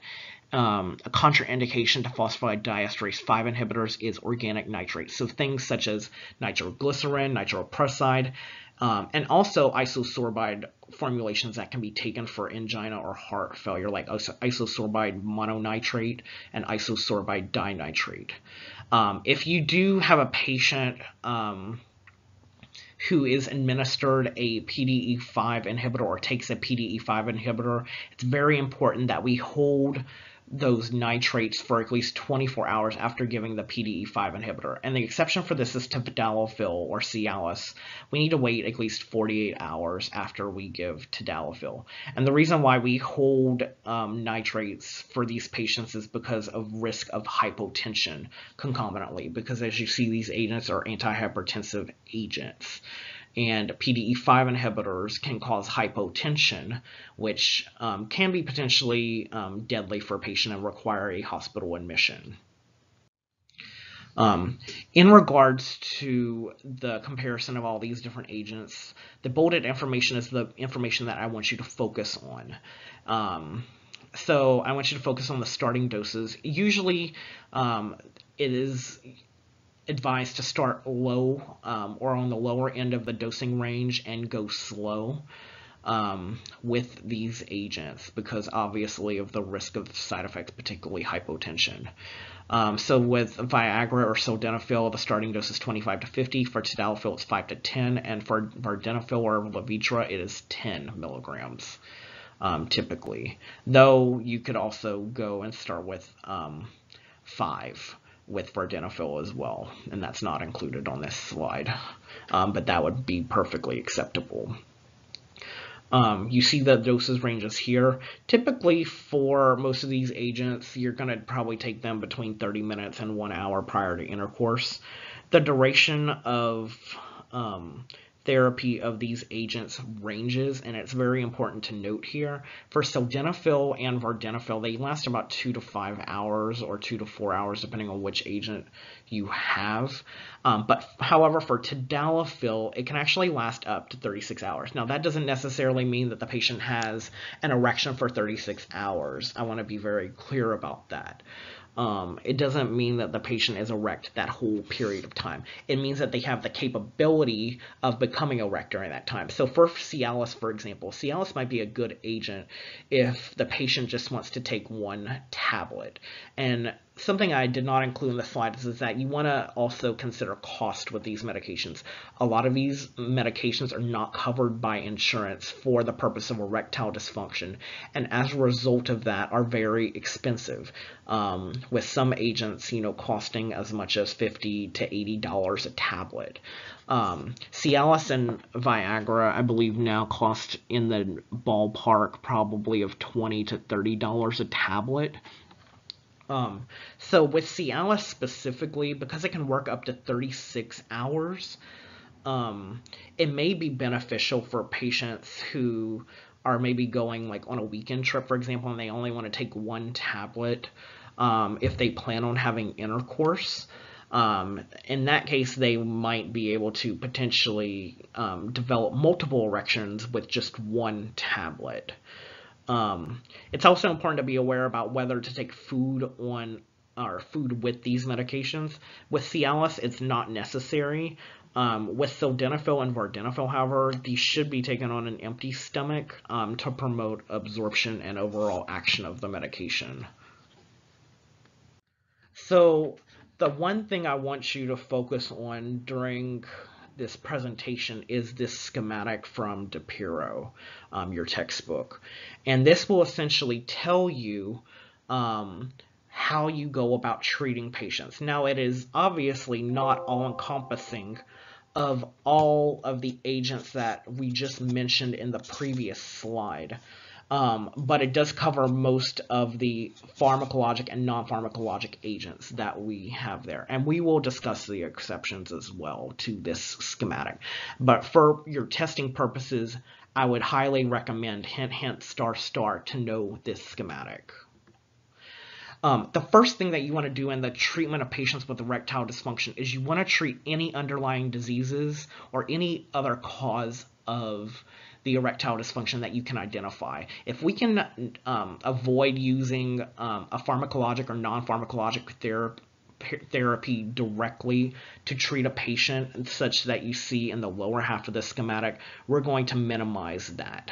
um, a contraindication to phosphodiesterase 5 inhibitors is organic nitrates. So things such as nitroglycerin, nitroprusside, um, and also isosorbide formulations that can be taken for angina or heart failure, like isosorbide mononitrate and isosorbide dinitrate. Um, if you do have a patient um, who is administered a PDE5 inhibitor or takes a PDE5 inhibitor, it's very important that we hold those nitrates for at least 24 hours after giving the PDE5 inhibitor. And the exception for this is tadalafil or Cialis. We need to wait at least 48 hours after we give tadalafil. And the reason why we hold um, nitrates for these patients is because of risk of hypotension concomitantly, because as you see, these agents are antihypertensive agents and PDE5 inhibitors can cause hypotension, which um, can be potentially um, deadly for a patient and require a hospital admission. Um, in regards to the comparison of all these different agents, the bolded information is the information that I want you to focus on. Um, so I want you to focus on the starting doses. Usually um, it is advised to start low um, or on the lower end of the dosing range and go slow um, with these agents because obviously of the risk of side effects, particularly hypotension. Um, so with Viagra or Sildenafil, the starting dose is 25 to 50. For Tadalafil, it's 5 to 10. And for Vardenafil or Levitra, it is 10 milligrams um, typically. Though you could also go and start with um, 5 with vardenafil as well, and that's not included on this slide, um, but that would be perfectly acceptable. Um, you see the doses ranges here. Typically for most of these agents, you're going to probably take them between 30 minutes and one hour prior to intercourse. The duration of um, therapy of these agents ranges, and it's very important to note here. For sildenafil and vardenafil, they last about two to five hours or two to four hours, depending on which agent you have. Um, but however, for tadalafil, it can actually last up to 36 hours. Now, that doesn't necessarily mean that the patient has an erection for 36 hours. I want to be very clear about that um, it doesn't mean that the patient is erect that whole period of time. It means that they have the capability of becoming erect during that time. So for Cialis, for example, Cialis might be a good agent if the patient just wants to take one tablet. And something I did not include in the slides is that you want to also consider cost with these medications. A lot of these medications are not covered by insurance for the purpose of erectile dysfunction, and as a result of that are very expensive. Um, with some agents, you know, costing as much as 50 to 80 dollars a tablet. Um, Cialis and Viagra, I believe, now cost in the ballpark probably of 20 to 30 dollars a tablet. Um, so with Cialis specifically, because it can work up to 36 hours, um, it may be beneficial for patients who are maybe going like on a weekend trip, for example, and they only want to take one tablet um, if they plan on having intercourse. Um, in that case, they might be able to potentially um, develop multiple erections with just one tablet. Um, it's also important to be aware about whether to take food on or food with these medications. With Cialis, it's not necessary. Um, with sildenafil and vardenafil, however, these should be taken on an empty stomach um, to promote absorption and overall action of the medication. So the one thing I want you to focus on during this presentation is this schematic from DiPiro, um, your textbook. And this will essentially tell you um, how you go about treating patients. Now, it is obviously not all-encompassing of all of the agents that we just mentioned in the previous slide. Um, but it does cover most of the pharmacologic and non-pharmacologic agents that we have there. And we will discuss the exceptions as well to this schematic. But for your testing purposes, I would highly recommend hint, hint, star, star to know this schematic. Um, the first thing that you want to do in the treatment of patients with erectile dysfunction is you want to treat any underlying diseases or any other cause of the erectile dysfunction that you can identify. If we can um, avoid using um, a pharmacologic or non-pharmacologic therapy, therapy directly to treat a patient such that you see in the lower half of the schematic, we're going to minimize that.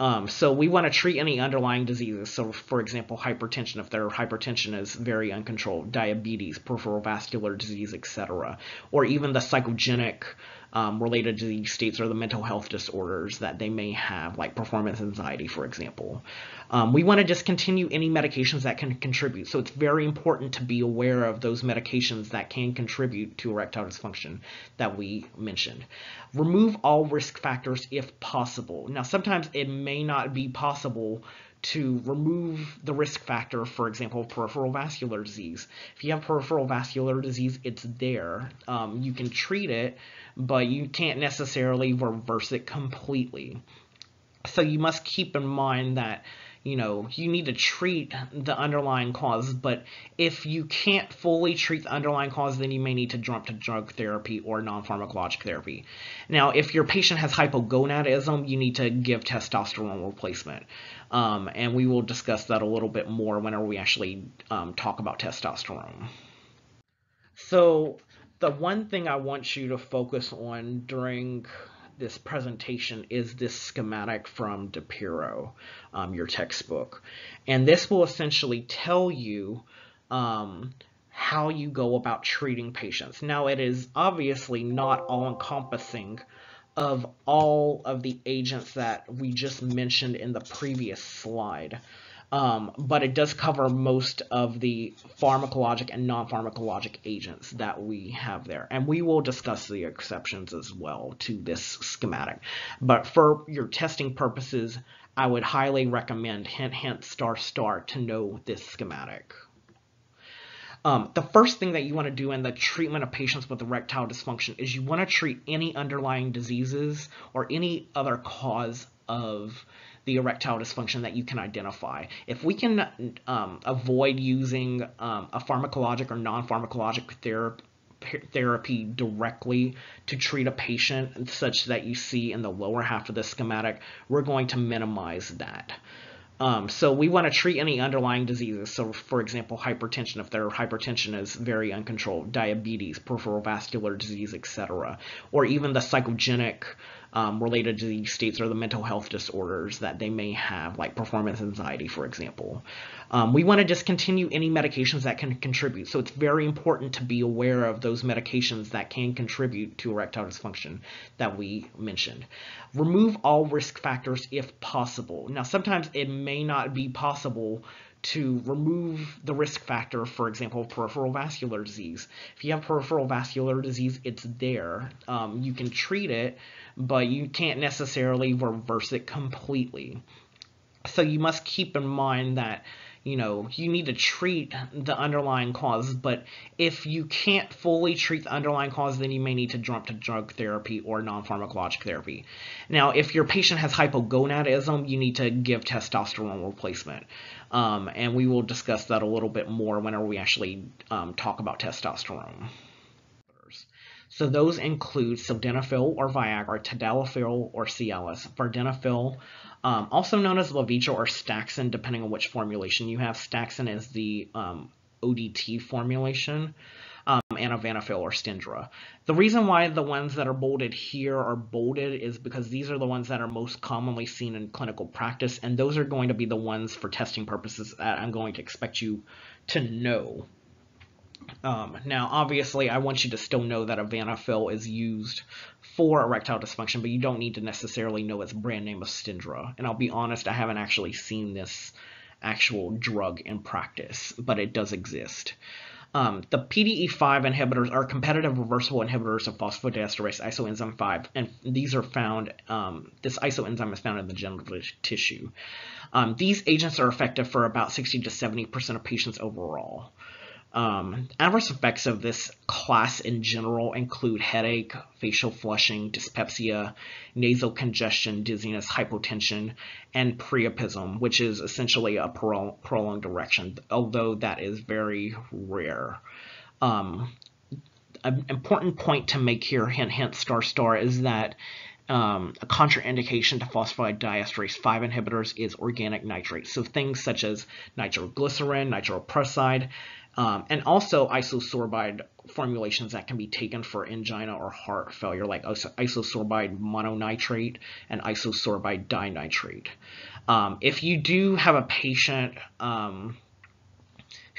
Um, so we want to treat any underlying diseases. So for example, hypertension, if their hypertension is very uncontrolled, diabetes, peripheral vascular disease, etc. Or even the psychogenic um, related to these states or the mental health disorders that they may have, like performance anxiety, for example. Um, we want to discontinue any medications that can contribute. So it's very important to be aware of those medications that can contribute to erectile dysfunction that we mentioned. Remove all risk factors if possible. Now, sometimes it may not be possible to remove the risk factor, for example, peripheral vascular disease. If you have peripheral vascular disease, it's there. Um, you can treat it, but you can't necessarily reverse it completely. So you must keep in mind that you know, you need to treat the underlying cause, but if you can't fully treat the underlying cause, then you may need to jump to drug therapy or non-pharmacologic therapy. Now, if your patient has hypogonadism, you need to give testosterone replacement. Um, and we will discuss that a little bit more whenever we actually um, talk about testosterone. So, the one thing I want you to focus on during this presentation is this schematic from DiPiro, um, your textbook. And this will essentially tell you um, how you go about treating patients. Now, it is obviously not all-encompassing of all of the agents that we just mentioned in the previous slide. Um, but it does cover most of the pharmacologic and non-pharmacologic agents that we have there. And we will discuss the exceptions as well to this schematic. But for your testing purposes, I would highly recommend hint hint star star to know this schematic. Um, the first thing that you want to do in the treatment of patients with erectile dysfunction is you want to treat any underlying diseases or any other cause of the erectile dysfunction that you can identify. If we can um, avoid using um, a pharmacologic or non-pharmacologic therapy therapy directly to treat a patient such that you see in the lower half of the schematic, we're going to minimize that. Um, so we want to treat any underlying diseases. So, for example, hypertension, if their hypertension is very uncontrolled, diabetes, peripheral vascular disease, etc., or even the psychogenic um, related to these states or the mental health disorders that they may have, like performance anxiety, for example. Um, we want to discontinue any medications that can contribute. So it's very important to be aware of those medications that can contribute to erectile dysfunction that we mentioned. Remove all risk factors if possible. Now, sometimes it may not be possible to remove the risk factor, for example, peripheral vascular disease. If you have peripheral vascular disease, it's there. Um, you can treat it, but you can't necessarily reverse it completely. So you must keep in mind that you know, you need to treat the underlying cause, but if you can't fully treat the underlying cause, then you may need to jump to drug therapy or non-pharmacologic therapy. Now, if your patient has hypogonadism, you need to give testosterone replacement. Um, and we will discuss that a little bit more whenever we actually um, talk about testosterone. So those include sildenafil or Viagra, tadalafil or Cialis, vardenafil, um, also known as Levitra or Staxyn, depending on which formulation you have. Staxyn is the um, ODT formulation, um, and Avanafil or Stendra. The reason why the ones that are bolded here are bolded is because these are the ones that are most commonly seen in clinical practice, and those are going to be the ones for testing purposes that I'm going to expect you to know um, now, obviously, I want you to still know that Avanafil is used for erectile dysfunction, but you don't need to necessarily know its brand name of Stendra. And I'll be honest, I haven't actually seen this actual drug in practice, but it does exist. Um, the PDE5 inhibitors are competitive reversible inhibitors of phosphodiesterase isoenzyme 5, and these are found, um, this isoenzyme is found in the genital tissue. Um, these agents are effective for about 60 to 70% of patients overall. Um, adverse effects of this class in general include headache, facial flushing, dyspepsia, nasal congestion, dizziness, hypotension, and priapism, which is essentially a prolonged erection, although that is very rare. Um, an important point to make here, hint, hint, star, star, is that um, a contraindication to phosphodiesterase 5 inhibitors is organic nitrate. So things such as nitroglycerin, nitroprusside, um, and also isosorbide formulations that can be taken for angina or heart failure, like isosorbide mononitrate and isosorbide dinitrate. Um, if you do have a patient um,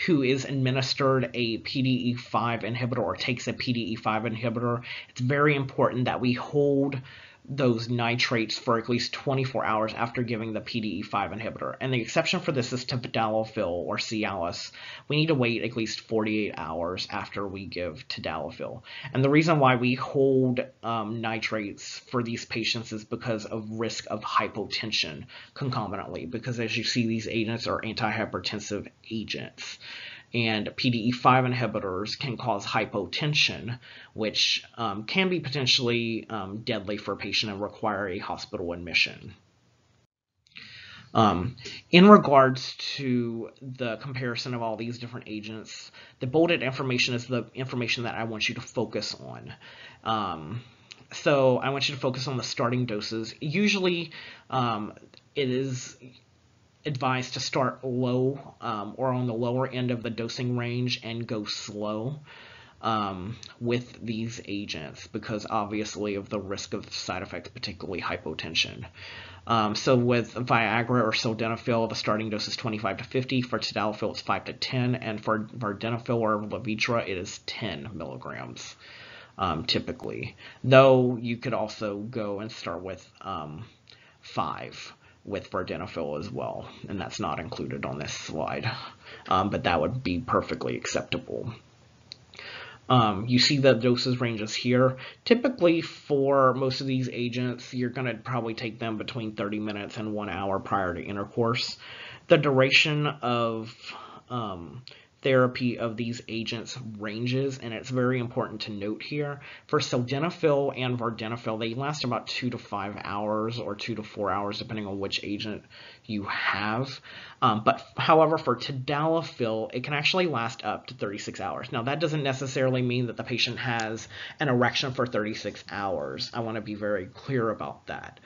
who is administered a PDE5 inhibitor or takes a PDE5 inhibitor, it's very important that we hold those nitrates for at least 24 hours after giving the PDE5 inhibitor. And the exception for this is tadalafil or Cialis. We need to wait at least 48 hours after we give tadalafil. And the reason why we hold um, nitrates for these patients is because of risk of hypotension concomitantly, because as you see, these agents are antihypertensive agents and PDE5 inhibitors can cause hypotension, which um, can be potentially um, deadly for a patient and require a hospital admission. Um, in regards to the comparison of all these different agents, the bolded information is the information that I want you to focus on. Um, so I want you to focus on the starting doses. Usually um, it is advised to start low um, or on the lower end of the dosing range and go slow um, with these agents because obviously of the risk of side effects, particularly hypotension. Um, so with Viagra or sildenafil, the starting dose is 25 to 50. For tadalafil, it's 5 to 10. And for vardenafil or Levitra, it is 10 milligrams um, typically. Though you could also go and start with um, 5 with vardenafil as well, and that's not included on this slide, um, but that would be perfectly acceptable. Um, you see the doses ranges here. Typically for most of these agents, you're going to probably take them between 30 minutes and one hour prior to intercourse. The duration of um, therapy of these agents ranges, and it's very important to note here. For sildenafil and vardenafil, they last about two to five hours or two to four hours, depending on which agent you have. Um, but however, for tadalafil, it can actually last up to 36 hours. Now, that doesn't necessarily mean that the patient has an erection for 36 hours. I want to be very clear about that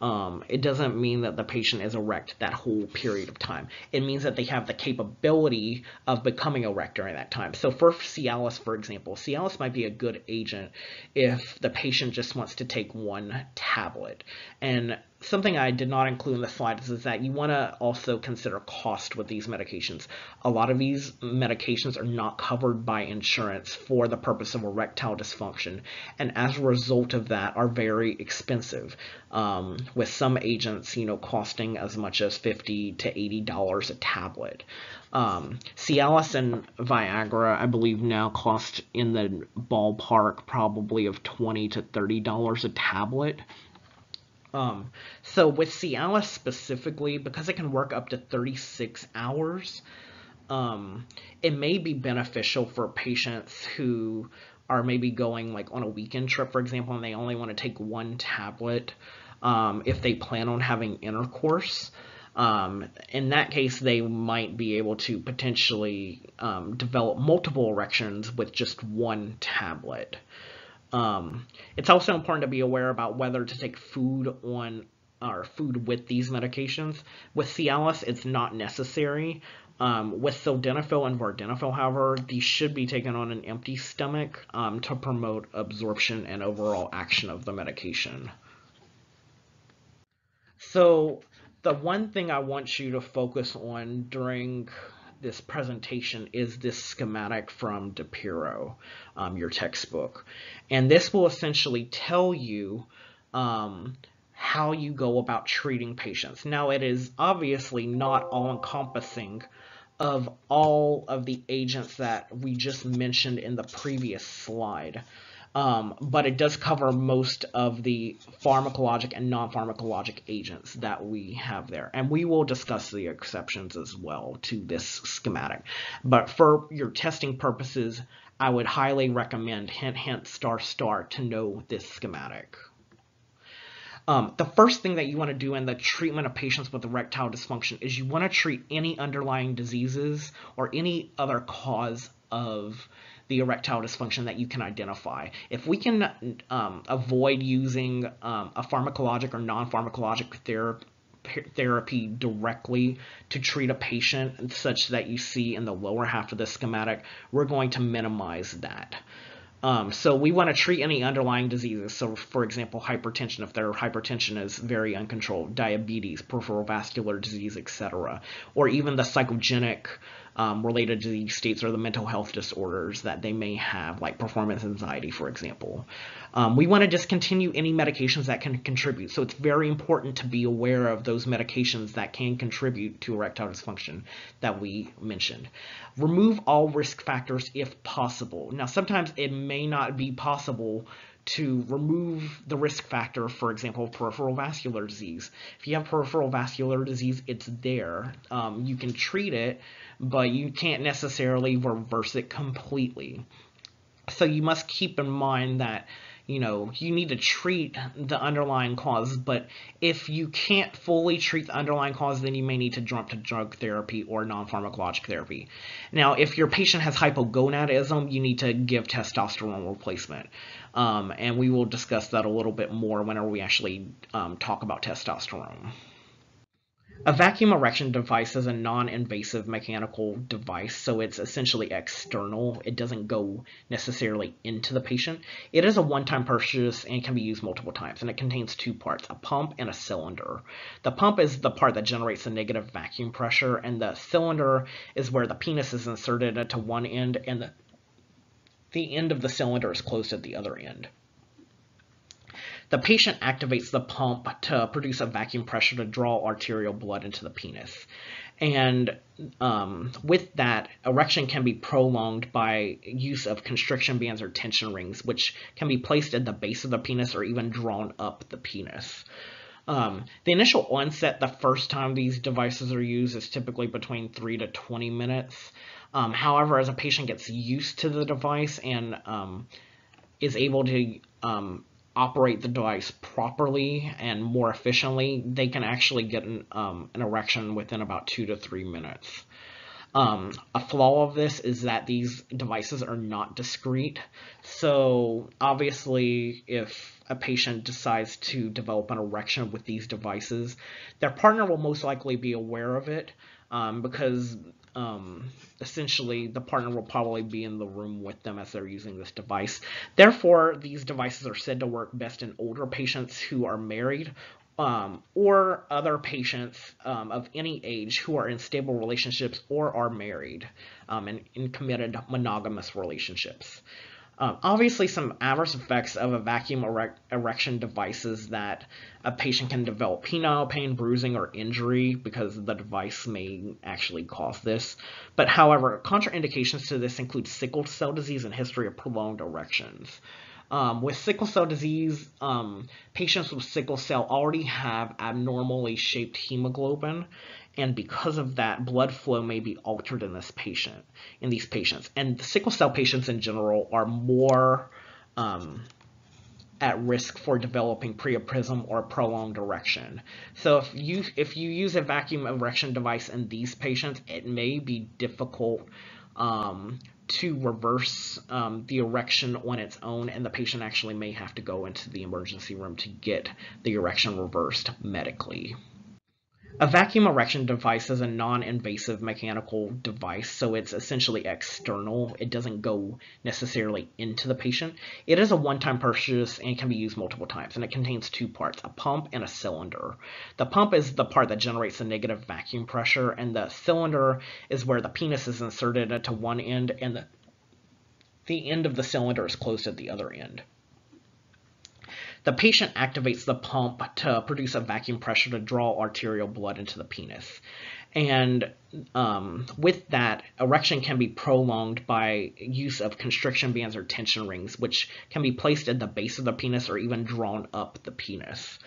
um, it doesn't mean that the patient is erect that whole period of time. It means that they have the capability of becoming erect during that time. So for Cialis, for example, Cialis might be a good agent if the patient just wants to take one tablet. And something I did not include in the slides is that you want to also consider cost with these medications. A lot of these medications are not covered by insurance for the purpose of erectile dysfunction, and as a result of that are very expensive. Um, with some agents, you know, costing as much as 50 to 80 dollars a tablet. Um, Cialis and Viagra, I believe, now cost in the ballpark probably of 20 to 30 dollars a tablet. Um, so with Cialis specifically, because it can work up to 36 hours, um, it may be beneficial for patients who are maybe going like on a weekend trip, for example, and they only want to take one tablet um, if they plan on having intercourse. Um, in that case, they might be able to potentially um, develop multiple erections with just one tablet. Um, it's also important to be aware about whether to take food on or food with these medications. With Cialis, it's not necessary. Um, with sildenafil and vardenafil, however, these should be taken on an empty stomach um, to promote absorption and overall action of the medication. So the one thing I want you to focus on during this presentation is this schematic from DiPiro, um, your textbook. And this will essentially tell you um, how you go about treating patients. Now, it is obviously not all-encompassing of all of the agents that we just mentioned in the previous slide. Um, but it does cover most of the pharmacologic and non-pharmacologic agents that we have there. And we will discuss the exceptions as well to this schematic. But for your testing purposes, I would highly recommend hint, hint, star, star to know this schematic. Um, the first thing that you want to do in the treatment of patients with erectile dysfunction is you want to treat any underlying diseases or any other cause of the erectile dysfunction that you can identify. If we can um, avoid using um, a pharmacologic or non-pharmacologic therapy therapy directly to treat a patient such that you see in the lower half of the schematic, we're going to minimize that. Um, so we want to treat any underlying diseases. So for example, hypertension, if their hypertension is very uncontrolled, diabetes, peripheral vascular disease, etc. Or even the psychogenic um, related to these states are the mental health disorders that they may have, like performance anxiety, for example. Um, we want to discontinue any medications that can contribute. So it's very important to be aware of those medications that can contribute to erectile dysfunction that we mentioned. Remove all risk factors if possible. Now, sometimes it may not be possible to remove the risk factor, for example, peripheral vascular disease. If you have peripheral vascular disease, it's there. Um, you can treat it, but you can't necessarily reverse it completely. So you must keep in mind that you know, you need to treat the underlying cause, but if you can't fully treat the underlying cause, then you may need to jump to drug therapy or non-pharmacologic therapy. Now, if your patient has hypogonadism, you need to give testosterone replacement. Um, and we will discuss that a little bit more whenever we actually um, talk about testosterone. A vacuum erection device is a non-invasive mechanical device, so it's essentially external. It doesn't go necessarily into the patient. It is a one-time purchase and can be used multiple times, and it contains two parts, a pump and a cylinder. The pump is the part that generates the negative vacuum pressure, and the cylinder is where the penis is inserted into one end, and the, the end of the cylinder is closed at the other end. The patient activates the pump to produce a vacuum pressure to draw arterial blood into the penis. And um, with that, erection can be prolonged by use of constriction bands or tension rings, which can be placed at the base of the penis or even drawn up the penis. Um, the initial onset, the first time these devices are used, is typically between 3 to 20 minutes. Um, however, as a patient gets used to the device and um, is able to um, operate the device properly and more efficiently, they can actually get an, um, an erection within about two to three minutes. Um, a flaw of this is that these devices are not discreet. So obviously, if a patient decides to develop an erection with these devices, their partner will most likely be aware of it um, because um, essentially the partner will probably be in the room with them as they're using this device. Therefore, these devices are said to work best in older patients who are married um, or other patients um, of any age who are in stable relationships or are married um, and in committed monogamous relationships. Um, obviously, some adverse effects of a vacuum erection device is that a patient can develop penile pain, bruising, or injury because the device may actually cause this. But however, contraindications to this include sickle cell disease and history of prolonged erections. Um, with sickle cell disease, um, patients with sickle cell already have abnormally shaped hemoglobin, and because of that, blood flow may be altered in this patient, in these patients. And the sickle cell patients in general are more um, at risk for developing priapism or prolonged erection. So if you if you use a vacuum erection device in these patients, it may be difficult um, to reverse um, the erection on its own, and the patient actually may have to go into the emergency room to get the erection reversed medically. A vacuum erection device is a non-invasive mechanical device, so it's essentially external. It doesn't go necessarily into the patient. It is a one-time purchase and can be used multiple times, and it contains two parts, a pump and a cylinder. The pump is the part that generates the negative vacuum pressure, and the cylinder is where the penis is inserted into one end, and the, the end of the cylinder is closed at the other end. The patient activates the pump to produce a vacuum pressure to draw arterial blood into the penis. And um, with that, erection can be prolonged by use of constriction bands or tension rings, which can be placed at the base of the penis or even drawn up the penis.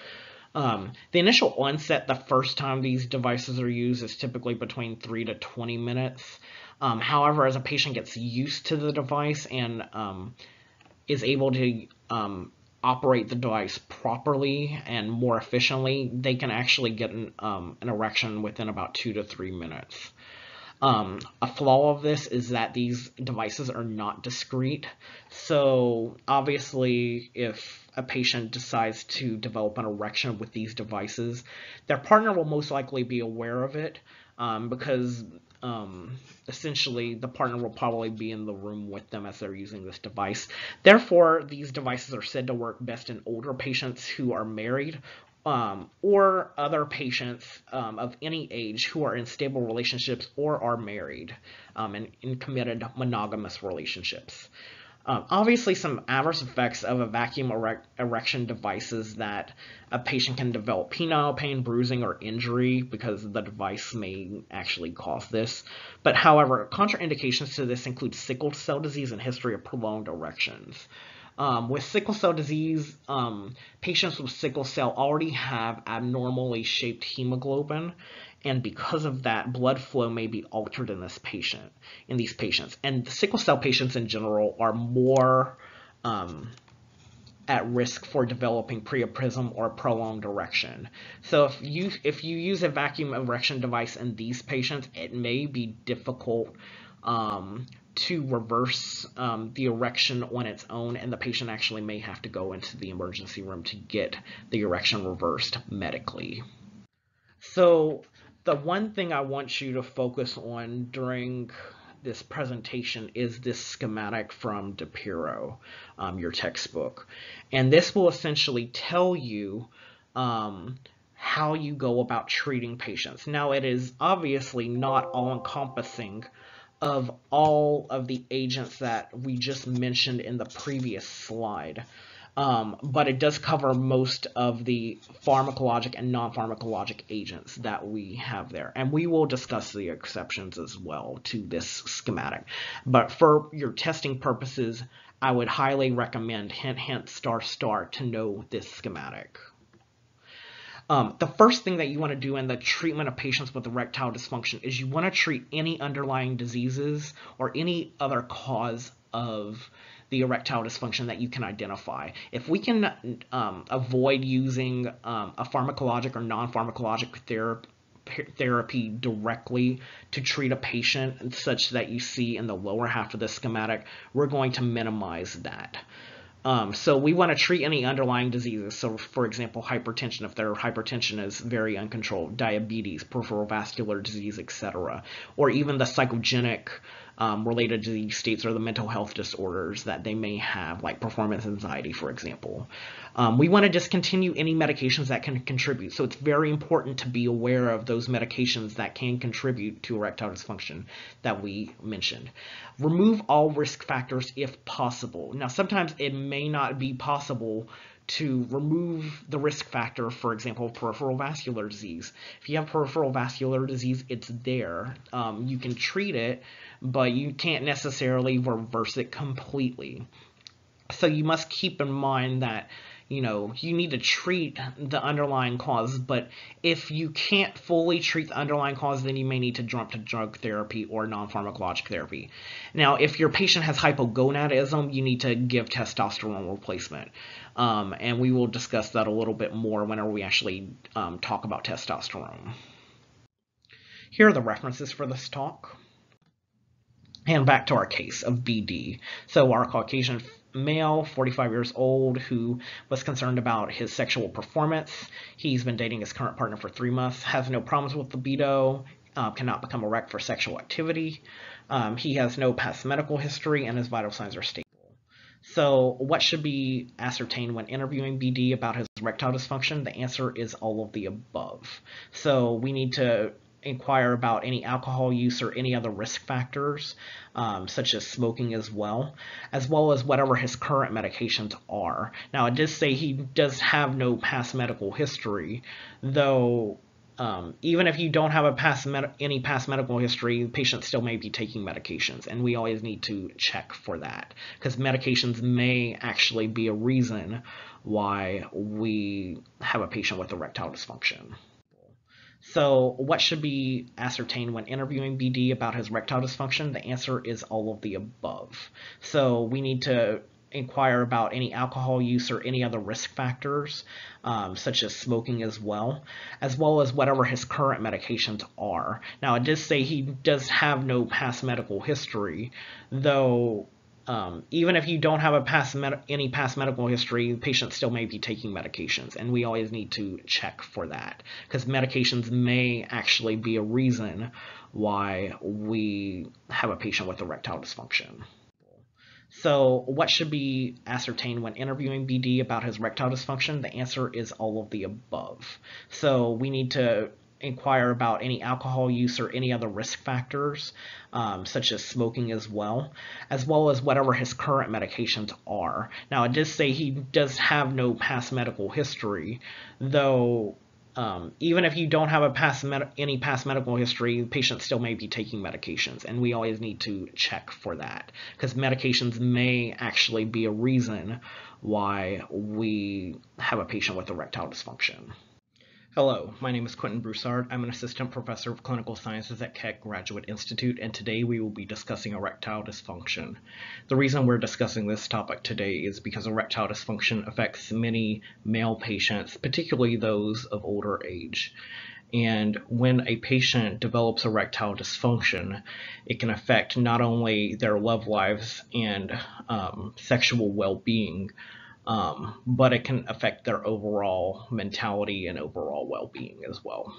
Um, the initial onset, the first time these devices are used, is typically between 3 to 20 minutes. Um, however, as a patient gets used to the device and um, is able to um, operate the device properly and more efficiently, they can actually get an, um, an erection within about two to three minutes. Um, a flaw of this is that these devices are not discreet. So obviously, if a patient decides to develop an erection with these devices, their partner will most likely be aware of it um, because um, essentially the partner will probably be in the room with them as they're using this device. Therefore, these devices are said to work best in older patients who are married um, or other patients um, of any age who are in stable relationships or are married um, and in committed monogamous relationships. Um, obviously, some adverse effects of a vacuum erect erection device is that a patient can develop penile pain, bruising, or injury because the device may actually cause this. But however, contraindications to this include sickle cell disease and history of prolonged erections. Um, with sickle cell disease, um, patients with sickle cell already have abnormally shaped hemoglobin, and because of that, blood flow may be altered in this patient, in these patients. And the sickle cell patients in general are more um, at risk for developing priapism or prolonged erection. So if you if you use a vacuum erection device in these patients, it may be difficult um, to reverse um, the erection on its own, and the patient actually may have to go into the emergency room to get the erection reversed medically. So the one thing I want you to focus on during this presentation is this schematic from DiPiro, um, your textbook. And this will essentially tell you um, how you go about treating patients. Now, it is obviously not all-encompassing of all of the agents that we just mentioned in the previous slide. Um, but it does cover most of the pharmacologic and non-pharmacologic agents that we have there. And we will discuss the exceptions as well to this schematic. But for your testing purposes, I would highly recommend hint, hint, star, star to know this schematic. Um, the first thing that you want to do in the treatment of patients with erectile dysfunction is you want to treat any underlying diseases or any other cause of the erectile dysfunction that you can identify. If we can um, avoid using um, a pharmacologic or non-pharmacologic therapy therapy directly to treat a patient such that you see in the lower half of the schematic, we're going to minimize that. Um, so we want to treat any underlying diseases. So, for example, hypertension, if their hypertension is very uncontrolled, diabetes, peripheral vascular disease, etc., or even the psychogenic um, related to these states or the mental health disorders that they may have, like performance anxiety, for example. Um, we want to discontinue any medications that can contribute. So it's very important to be aware of those medications that can contribute to erectile dysfunction that we mentioned. Remove all risk factors if possible. Now, sometimes it may not be possible to remove the risk factor, for example, peripheral vascular disease. If you have peripheral vascular disease, it's there. Um, you can treat it, but you can't necessarily reverse it completely. So you must keep in mind that you know, you need to treat the underlying cause, but if you can't fully treat the underlying cause, then you may need to jump to drug therapy or non-pharmacologic therapy. Now, if your patient has hypogonadism, you need to give testosterone replacement. Um, and we will discuss that a little bit more whenever we actually um, talk about testosterone. Here are the references for this talk. And back to our case of BD. So our Caucasian male, 45 years old, who was concerned about his sexual performance. He's been dating his current partner for three months, has no problems with libido, uh, cannot become erect for sexual activity. Um, he has no past medical history, and his vital signs are stable. So, what should be ascertained when interviewing BD about his erectile dysfunction? The answer is all of the above. So, we need to inquire about any alcohol use or any other risk factors, um, such as smoking as well, as well as whatever his current medications are. Now, it does say he does have no past medical history, though um, even if you don't have a past any past medical history, the patient still may be taking medications, and we always need to check for that because medications may actually be a reason why we have a patient with erectile dysfunction. So, what should be ascertained when interviewing BD about his erectile dysfunction? The answer is all of the above. So, we need to inquire about any alcohol use or any other risk factors, um, such as smoking as well, as well as whatever his current medications are. Now, it does say he does have no past medical history, though um, even if you don't have a past any past medical history, the patient still may be taking medications, and we always need to check for that because medications may actually be a reason why we have a patient with erectile dysfunction. So, what should be ascertained when interviewing BD about his erectile dysfunction? The answer is all of the above. So, we need to inquire about any alcohol use or any other risk factors, um, such as smoking as well, as well as whatever his current medications are. Now, it does say he does have no past medical history, though. Um, even if you don't have a past any past medical history, the patient still may be taking medications, and we always need to check for that because medications may actually be a reason why we have a patient with erectile dysfunction. Hello, my name is Quintin Broussard. I'm an assistant professor of clinical sciences at Keck Graduate Institute, and today we will be discussing erectile dysfunction. The reason we're discussing this topic today is because erectile dysfunction affects many male patients, particularly those of older age. And when a patient develops erectile dysfunction, it can affect not only their love lives and um, sexual well being, um, but it can affect their overall mentality and overall well being as well.